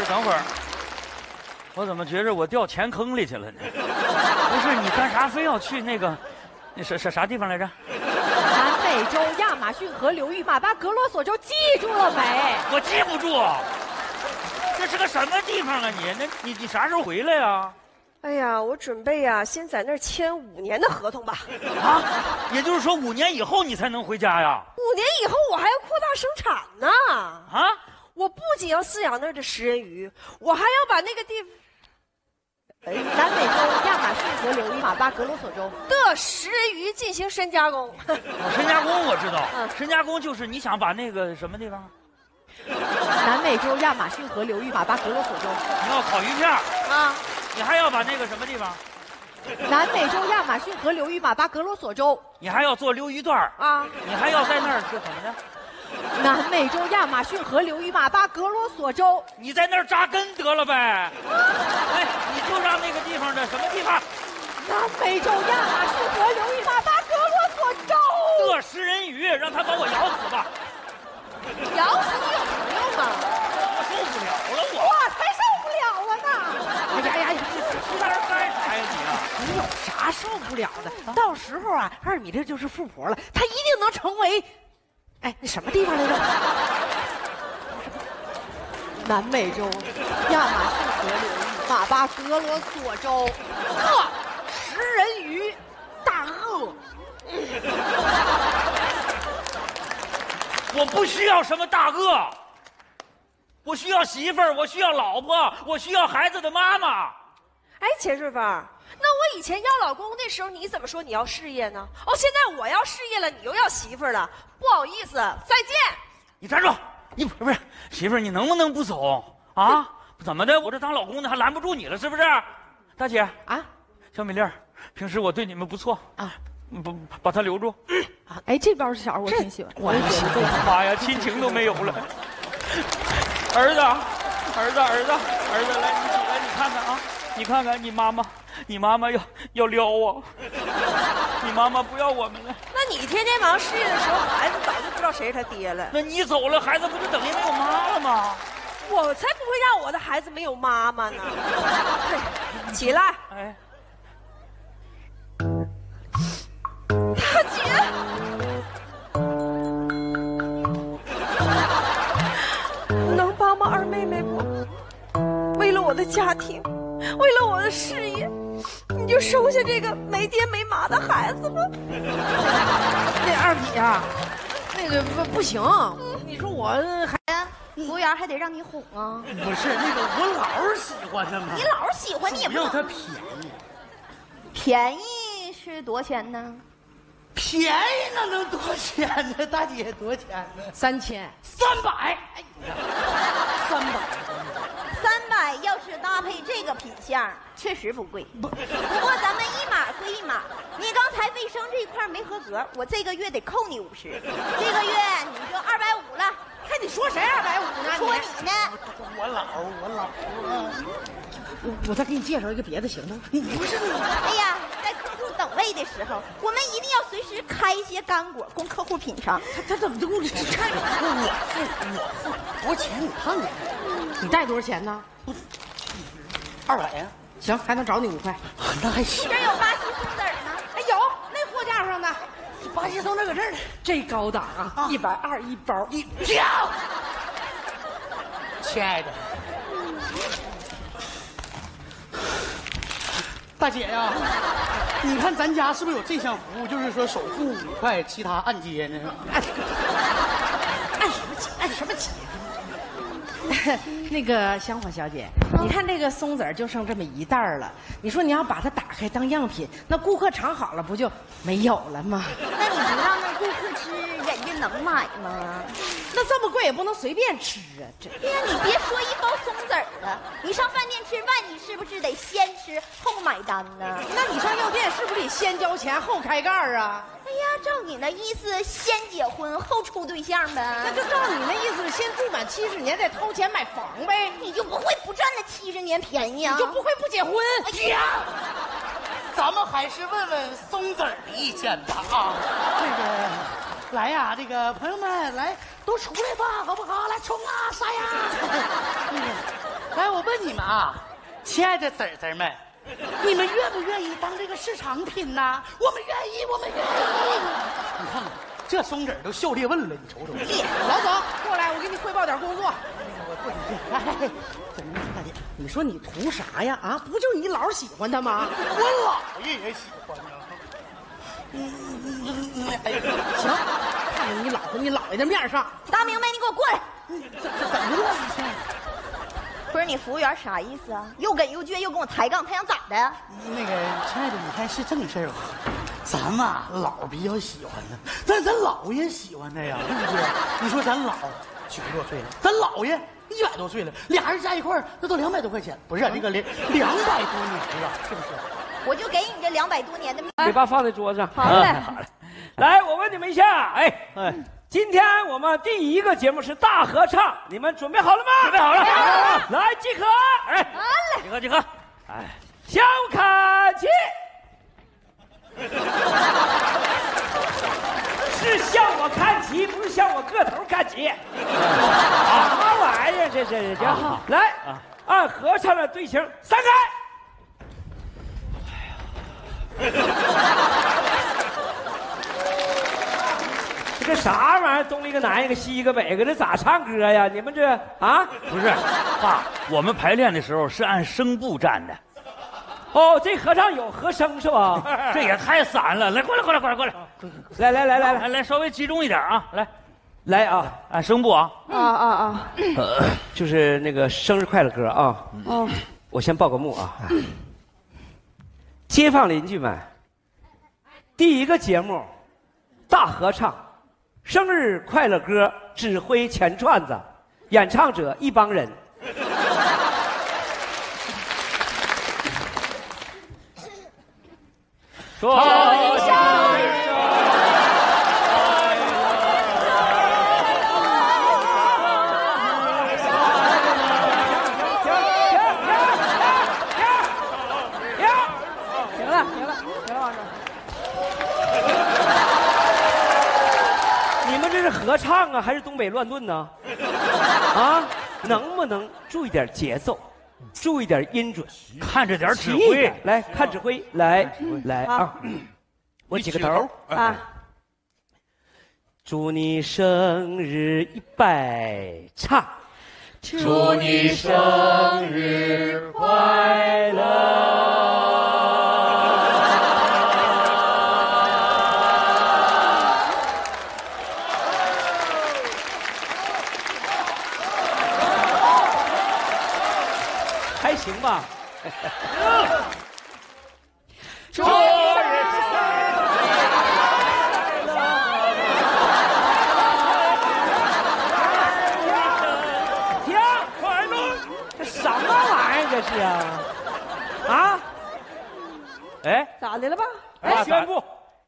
是，等会儿，我怎么觉着我掉钱坑里去了呢？不是，你干啥非要去那个，那啥啥啥地方来着？南美洲亚马逊河流域马巴格罗索州，记住了没？我记不住，这是个什么地方啊你？那你你啥时候回来呀？哎呀，我准备呀、先在那儿签五年的合同吧。啊，也就是说五年以后你才能回家呀？五年以后我还要扩大生产呢。啊？我不仅要饲养那儿的食人鱼，我还要把那个地南美洲亚马逊河流域马巴格罗索州，的食人鱼进行深加工。哦深加工我知道嗯，深加工就是你想把那个什么地方？南美洲亚马逊河流域马巴格罗索州，你要烤鱼片儿啊，你还要把那个什么地方？南美洲亚马逊河流域马巴格罗索州，你还要做溜鱼段儿啊，你还要在那儿是怎么的？南美洲亚马逊河流域马巴格罗索州，你在那儿扎根得了呗？哎，你就让那个地方的什么地方南美洲亚马逊河流域马巴格罗索州。这食人鱼，让他把我咬死吧！咬死你有什么用啊？我受不了了，我我才受不了了呢！哎呀呀，你去那儿干啥呀你啊？你有啥受不了的？到时候啊，二米这就是富婆了，她一定能成为，哎，那什么地方来着？南美洲亚马逊河流域马巴格罗索州鳄食人鱼大鳄。我不需要什么大鳄，我需要媳妇儿，我需要老婆，我需要孩子的妈妈。哎，钱顺风，那我以前要老公那时候你怎么说你要事业呢？哦，现在我要事业了，你又要媳妇儿了，不好意思，再见。你站住！你不不是媳妇儿，你能不能不走啊？怎么的？我这当老公的还拦不住你了，是不是？大姐啊小米粒儿，平时我对你们不错，啊不把他留住。啊！哎，这包小我挺喜欢，我也喜欢。妈呀，亲情都没有了。儿子，儿子，儿子，儿子，来，你起来，你看看啊，你看看你妈妈，你妈妈要要撩我，你妈妈不要我们了。那你天天忙事业的时候，孩子早就不知道谁是他爹了。那你走了，孩子不就等于没有妈了吗？我才不会让我的孩子没有妈妈呢。嘿 起来，哎，大姐。能帮帮二妹妹不？为了我的家庭，为了我的事业，你就收下这个没爹没妈的孩子吧。那二比啊，那个不不行，你说我还服务员还得让你哄啊！不是那个，我老是喜欢他嘛你，老是喜欢你也不要他便宜，便宜是多少钱呢？便宜那能多少钱呢？大姐多少钱呢？三千，三百，哎，三百，三百要是搭配这个品相，确实不贵。不过咱们一码归一码，你刚才卫生这一块没合格，我这个月得扣你五十，这个月你就二百五了。看你说谁二百五呢？说你呢？我老我老啊，我我再给你介绍一个别的行吗？你不是你哎呀，在客户等位的时候，我们一定要随时开一些干果供客户品尝。他他怎么就这看 我付我付多少钱？你看看，你带多少钱呢？二百呀，行，还能找你五块。那还行。这有巴西松子儿呢。哎，有那货架上的，巴西松子搁这儿呢，这高档啊，一百二一包。你跳，亲爱的，大姐呀、你看咱家是不是有这项服务？就是说首付五块，其他按揭呢？按按什么起？按什么起？那个香火小姐，你看这个松子儿就剩这么一袋儿了，你说你要把它打开当样品，那顾客尝好了不就没有了吗？那你不让那顾客吃，人家能买吗？那这么贵也不能随便吃啊！这哎呀，你别说一包松子儿了，你上饭店吃饭，你是不是得先吃后买单呢？那你上药店是不是得先交钱后开盖儿啊？哎呀，照你那意思，先结婚后处对象呗？那就照你那意思，先住满七十年再掏钱买房呗，你就不会不占那七十年便宜啊？你就不会不结婚？哎呀，咱们还是问问松子儿的意见吧啊！这个，来呀，这个朋友们来都出来吧，好不好？来冲啊，杀呀！那个，来，我问你们啊，亲爱的子儿子们，你们愿不愿意当这个市场品呢？我们愿意，我们愿意。你看看，这松子儿都笑裂问了，你瞅瞅。老总，过来，我给你汇报点工作。哎，怎么大姐？你说你图啥呀？啊，不就你姥喜欢他吗？我姥爷也喜欢呢。嗯嗯嗯，哎呀，行，看在你姥和你姥爷的面上，大明白，你给我过来。怎怎么了？不是你服务员啥意思啊？又给又倔，又跟我抬杠，他想咋的？那个亲爱的，你看是正事儿吧？咱嘛姥比较喜欢他，但咱姥爷喜欢他呀，对不对？你说咱姥九十多岁了，咱姥爷一百多岁了，俩人加一块儿那都两百多块钱，不是、你个两两百多年了，是不是？我就给你这两百多年的命。给爸放在桌上。好嘞，好嘞来，我问你们一下，哎哎，今天我们第一个节目是大合唱，你们准备好了吗？准备好了。来，集合，哎，好嘞集合集合，哎，向看齐，是向我看齐，不是向我个头看齐。什么玩意儿？这是来，按合唱的队形散开。这个啥玩意儿？东一个南一个西一个北，个这咋唱歌呀？你们这啊？不是，爸，我们排练的时候是按声部站的，哦，这合唱有和声是吧？这也太散了。来，过来，过来，过来，过来，来来来来来来来，稍微集中一点啊！来，来啊！按声部啊。啊啊啊！就是那个生日快乐歌啊！哦，我先报个幕啊！街坊邻居们，第一个节目，大合唱，生日快乐歌，指挥前串子，演唱者一帮人。祝你生日行了行了行了，王总，你们这是合唱啊，还是东北乱炖呢？啊，能不能注意点节奏，注意点音准，看着点指挥。来看指挥，来来啊！我起个头，啊，祝你生日一百唱，祝你生日快乐。吧。祝停！快乐！这什么玩意儿？这是啊？啊？哎，咋的了吧？哎，宣布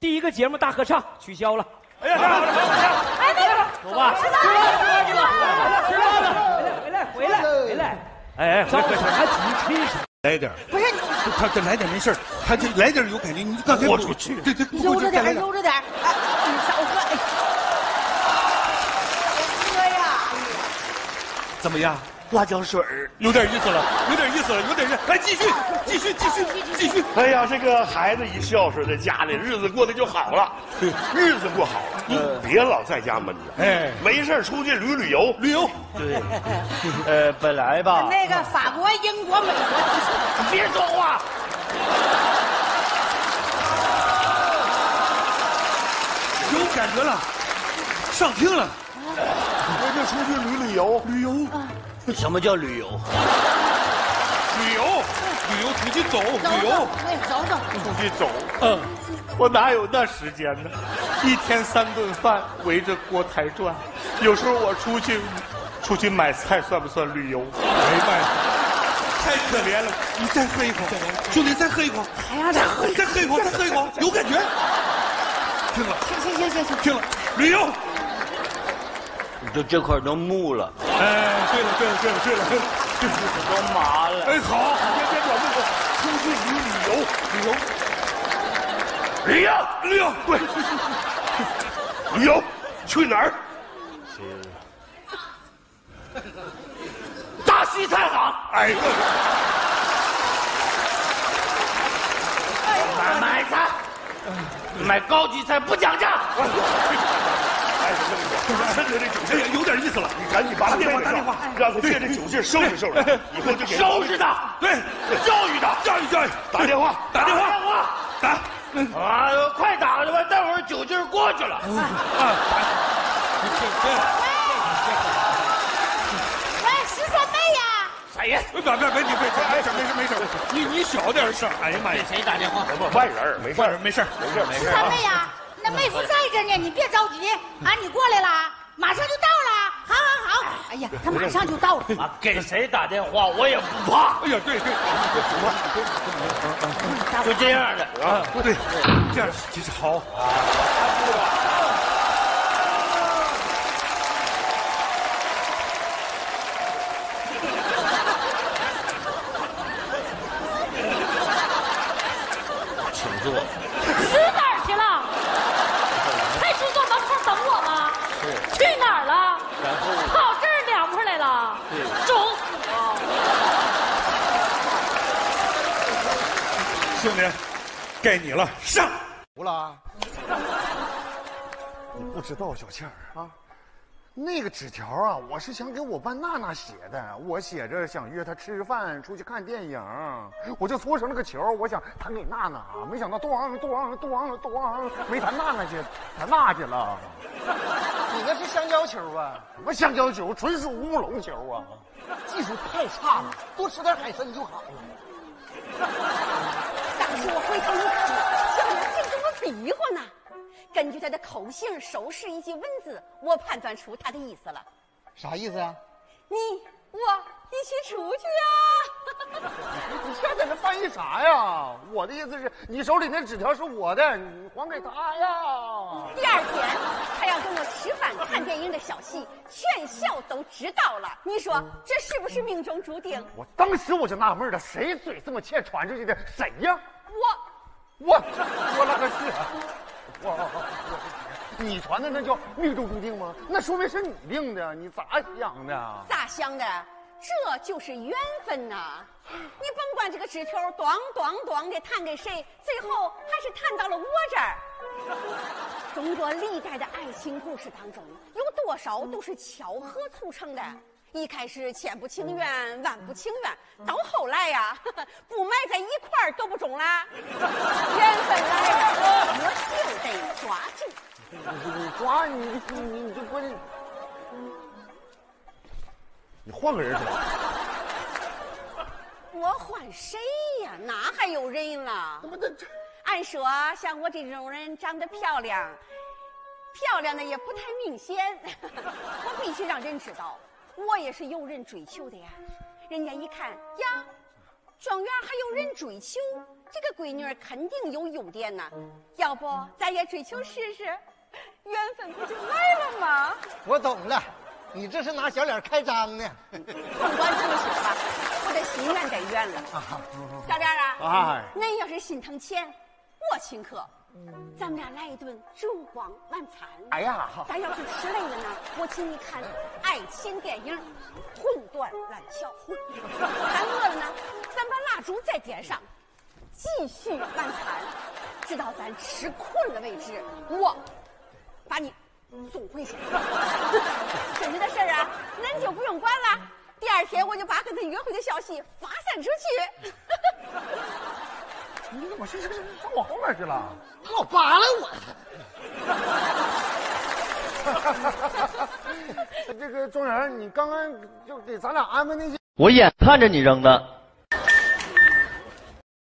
第一个节目大合唱取消了。哎呀，哎，那个，走吧，吃饭了，回来，回来，回来，回来！哎哎，着啥急？气啥？来点儿不是你他他来点没事儿他就来点有感觉。你刚才豁出去对对，悠着点悠着点儿。哎，你少喝，哎，喝呀！怎么样？辣椒水儿有点意思了，有点意思了，有点意思。来继续，继续，继续，继续。哎呀，这个孩子一孝顺，在家里日子过得就好了，日子过好了，你别老在家闷着，哎，没事儿出去旅旅游。旅游，对，呃，本来吧，那个法国、英国、美国都去。别说话，有感觉了，上听了。我就出去旅旅游。旅游，什么叫旅游？旅游，旅游，出去走，旅游。对，走走。出去走，嗯，我哪有那时间呢？一天三顿饭围着锅台转，有时候我出去，出去买菜算不算旅游？没办法，太可怜了！你再喝一口，兄弟，再喝一口。还要再喝？再喝一口，再喝一口，有感觉。听了，行行行行行。听了，旅游。你就这块都木了，哎，对了，对了，对了，对了，都麻了。哎，好，别别管这个，出去旅旅游，旅游，旅游，旅游，对，旅游，去哪儿？大西菜行，哎呦，买菜，买高级菜不讲价。趁着这酒劲儿有点意思了，你赶紧把打电话上。让他借这酒劲儿收拾收拾，以后就给收拾他，对，教育他，教育教育，打电话。打电话。电话。打，啊，快打去吧，待会儿酒劲儿过去了。喂，十三妹呀，谁呀？别别别，你别没事没事没事，你你小点声，哎呀妈呀，给谁打电话？外人没事没事没事没十三妹呀，那妹夫在这呢，你别着急啊，你过来了，马上就到了。好好好，哎呀，他马上就到了。啊，给谁打电话我也不怕，哎呀，对对，就这样的。啊，对，这样其实好。请坐。去哪儿去了？派出所门口等我吗？去哪儿了？然后跑这儿凉快来了？找死啊！兄弟，该你了，上！服了。你不知道，小倩儿啊，那个纸条啊，我是想给我班娜娜写的。我写着想约她吃饭，出去看电影，我就搓成了个球，我想弹给娜娜，没想到咚咚咚咚，没弹娜娜去，弹娜去了。你那是香蕉球啊？什么香蕉球，纯属乌龙球啊！技术太差了，多吃点海参就好了。当时我回头一看，小人正跟我比划呢。根据他的口型、手势以及文字，我判断出他的意思了。啥意思啊？你我一起出去啊！你现在这翻译啥呀？我的意思是你手里那纸条是我的，你还给他呀。第二天，他要跟我吃饭、看电影的消息，全校都知道了。你说这是不是命中注定？我当时我就纳闷了，谁嘴这么欠传出去的？谁呀？我我我了个去！我我你传的那叫命中注定吗？那说明是你定的，你咋想的？咋想的？这就是缘分呐！你甭管这个纸条咣咣咣的弹给谁，最后还是弹到了我这儿。中国历代的爱情故事当中，有多少都是巧合促成的？一开始千不情愿，万不情愿，到后来呀，不埋在一块儿都不中啦。缘分来了，我就得抓住。你抓你你你这关键，你换个人说。我换谁呀？哪还有人了？按说像我这种人长得漂亮，漂亮的也不太明显，我必须让人知道，我也是有人追求的呀。人家一看呀，庄园还有人追求，这个闺女儿肯定有优点呐。要不咱也追求试试，缘分不就来了吗？我懂了，你这是拿小脸开张呢。甭管怎么说吧，我的心愿得圆了。小莲啊，哎恁要是心疼钱，我请客，咱们俩来一顿烛光晚餐。哎呀，咱要是吃累了呢，我请你看爱情电影《魂断蓝桥》。咱饿了呢，咱把蜡烛再点上，继续晚餐，直到咱吃困了为止。我把你送回去。剩下的事儿啊，恁就不用管了。第二天我就把跟他约会的消息发散出去。你怎么是是是上我后面去了？他老扒拉我。这个庄园，你刚刚就给咱俩安排那些。我眼看着你扔的，